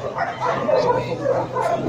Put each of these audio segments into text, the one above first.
아,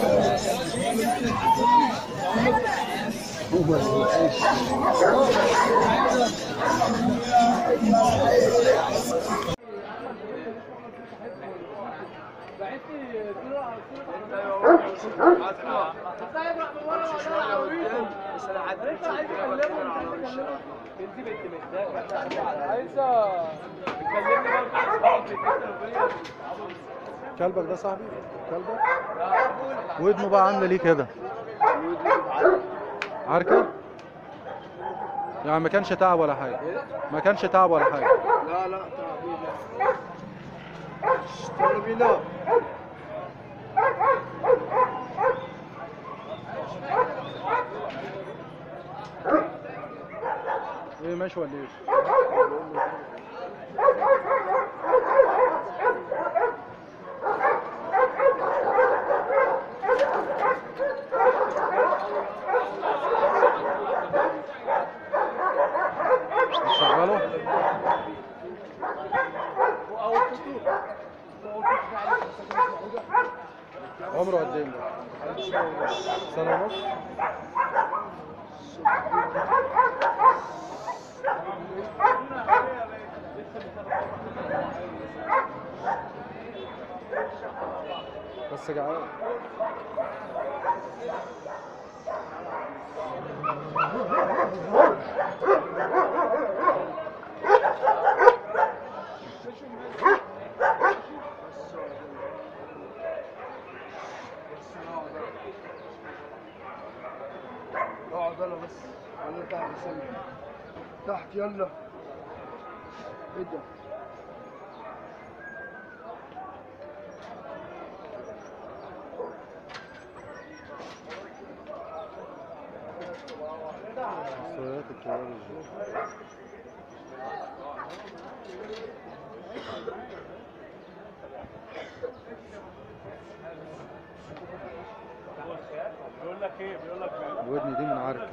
كلبك ده صاحبي؟ كلبك؟ ودنه بقى عاملة ليه كده؟ عركة؟ يعني ما كانش تعب ولا حاجة. ما كانش تعب ولا حاجة. لا لا تعبي لا إيه ماشي ولا إيه شغاله عمره قد إيه؟ سنة ونص؟ بس جعان يلا بس. أنا تحت سنة. تحت يلا. ده مستويات الكبار الجو بيقول لك الودن دي من عركه